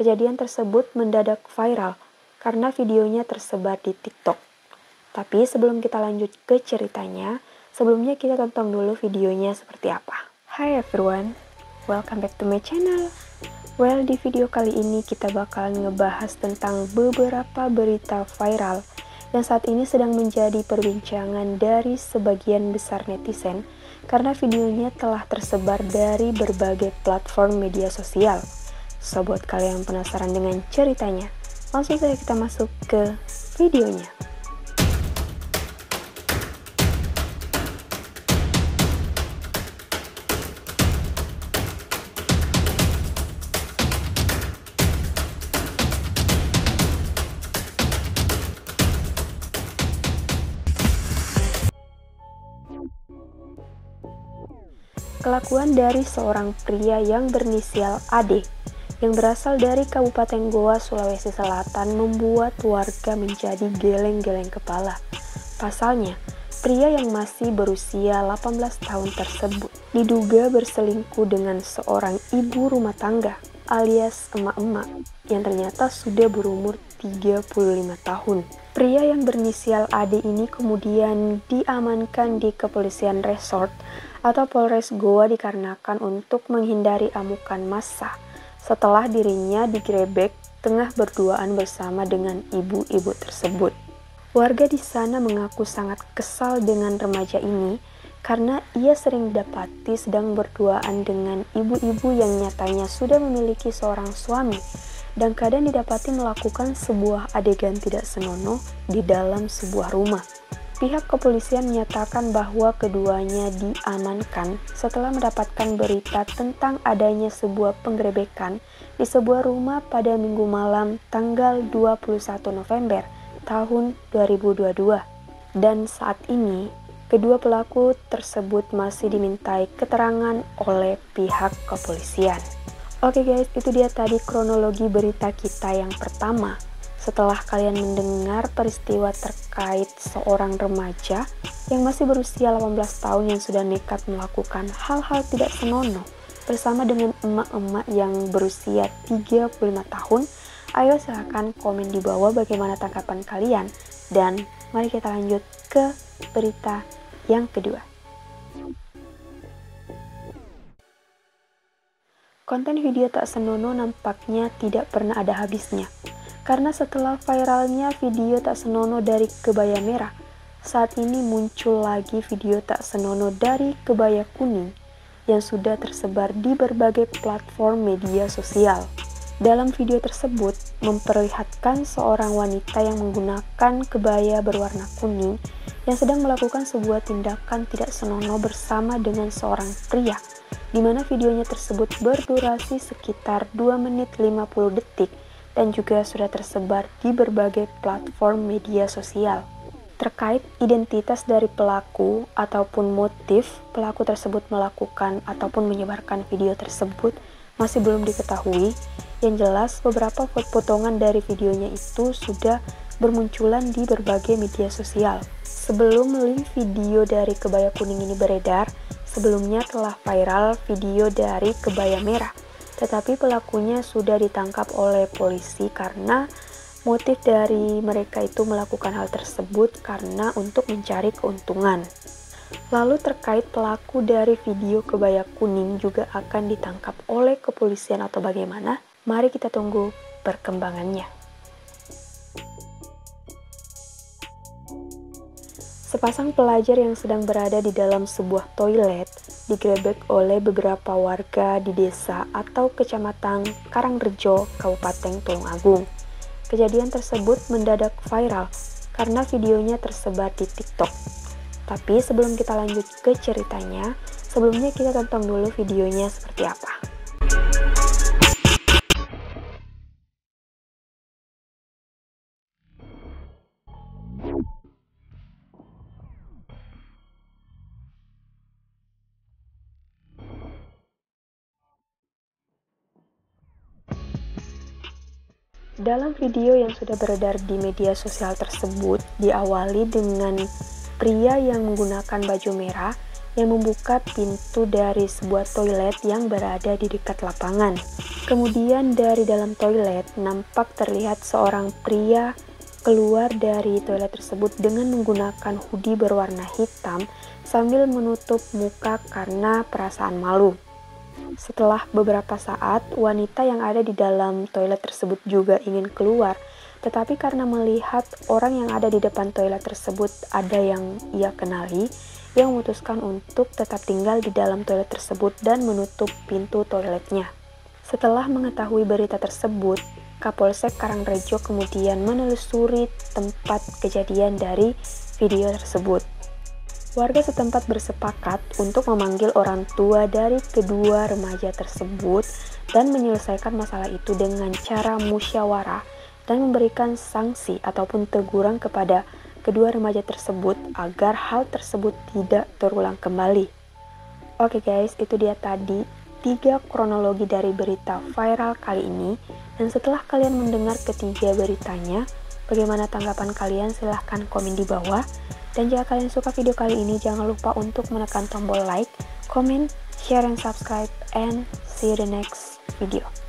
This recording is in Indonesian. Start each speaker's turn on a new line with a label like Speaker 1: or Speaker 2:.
Speaker 1: Kejadian tersebut mendadak viral karena videonya tersebar di TikTok. Tapi sebelum kita lanjut ke ceritanya, sebelumnya kita tonton dulu videonya seperti apa. Hi everyone, welcome back to my channel. Well, di video kali ini kita bakalan ngebahas tentang beberapa berita viral yang saat ini sedang menjadi perbincangan dari sebagian besar netizen karena videonya telah tersebar dari berbagai platform media sosial. So, buat kalian yang penasaran dengan ceritanya, langsung saja kita masuk ke videonya. Kelakuan dari seorang pria yang berinisial AD yang berasal dari Kabupaten Goa, Sulawesi Selatan membuat warga menjadi geleng-geleng kepala. Pasalnya, pria yang masih berusia 18 tahun tersebut diduga berselingkuh dengan seorang ibu rumah tangga alias emak-emak yang ternyata sudah berumur 35 tahun. Pria yang berinisial AD ini kemudian diamankan di kepolisian resort atau Polres Goa dikarenakan untuk menghindari amukan massa setelah dirinya digrebek tengah berduaan bersama dengan ibu-ibu tersebut. Warga di sana mengaku sangat kesal dengan remaja ini karena ia sering dapati sedang berduaan dengan ibu-ibu yang nyatanya sudah memiliki seorang suami dan kadang didapati melakukan sebuah adegan tidak senonoh di dalam sebuah rumah. Pihak kepolisian menyatakan bahwa keduanya diamankan setelah mendapatkan berita tentang adanya sebuah penggerebekan di sebuah rumah pada minggu malam tanggal 21 November tahun 2022. Dan saat ini, kedua pelaku tersebut masih dimintai keterangan oleh pihak kepolisian. Oke guys, itu dia tadi kronologi berita kita yang pertama setelah kalian mendengar peristiwa terkait seorang remaja yang masih berusia 18 tahun yang sudah nekat melakukan hal-hal tidak senonoh bersama dengan emak-emak yang berusia 35 tahun, ayo silahkan komen di bawah bagaimana tanggapan kalian. Dan mari kita lanjut ke berita yang kedua. Konten video tak senonoh nampaknya tidak pernah ada habisnya karena setelah viralnya video tak senonoh dari kebaya merah, saat ini muncul lagi video tak senonoh dari kebaya kuning yang sudah tersebar di berbagai platform media sosial. Dalam video tersebut, memperlihatkan seorang wanita yang menggunakan kebaya berwarna kuning yang sedang melakukan sebuah tindakan tidak senonoh bersama dengan seorang pria, di mana videonya tersebut berdurasi sekitar 2 menit 50 detik dan juga sudah tersebar di berbagai platform media sosial. Terkait identitas dari pelaku ataupun motif pelaku tersebut melakukan ataupun menyebarkan video tersebut masih belum diketahui. Yang jelas, beberapa potongan dari videonya itu sudah bermunculan di berbagai media sosial. Sebelum link video dari kebaya kuning ini beredar, sebelumnya telah viral video dari kebaya merah tetapi pelakunya sudah ditangkap oleh polisi karena motif dari mereka itu melakukan hal tersebut karena untuk mencari keuntungan. Lalu terkait pelaku dari video kebaya kuning juga akan ditangkap oleh kepolisian atau bagaimana? Mari kita tunggu perkembangannya. Sepasang pelajar yang sedang berada di dalam sebuah toilet digerebek oleh beberapa warga di desa atau kecamatan Karangrejo, Kabupaten Tulungagung. Kejadian tersebut mendadak viral karena videonya tersebar di TikTok. Tapi sebelum kita lanjut ke ceritanya, sebelumnya kita tonton dulu videonya seperti apa. Dalam video yang sudah beredar di media sosial tersebut, diawali dengan pria yang menggunakan baju merah yang membuka pintu dari sebuah toilet yang berada di dekat lapangan. Kemudian dari dalam toilet nampak terlihat seorang pria keluar dari toilet tersebut dengan menggunakan hoodie berwarna hitam sambil menutup muka karena perasaan malu. Setelah beberapa saat, wanita yang ada di dalam toilet tersebut juga ingin keluar, tetapi karena melihat orang yang ada di depan toilet tersebut ada yang ia kenali, ia memutuskan untuk tetap tinggal di dalam toilet tersebut dan menutup pintu toiletnya. Setelah mengetahui berita tersebut, Kapolsek Karangrejo kemudian menelusuri tempat kejadian dari video tersebut. Warga setempat bersepakat untuk memanggil orang tua dari kedua remaja tersebut dan menyelesaikan masalah itu dengan cara musyawarah dan memberikan sanksi ataupun teguran kepada kedua remaja tersebut agar hal tersebut tidak terulang kembali. Oke guys, itu dia tadi tiga kronologi dari berita viral kali ini. Dan setelah kalian mendengar ketiga beritanya, bagaimana tanggapan kalian? Silahkan komen di bawah dan jika kalian suka video kali ini jangan lupa untuk menekan tombol like, comment, share, and subscribe and see you the next video.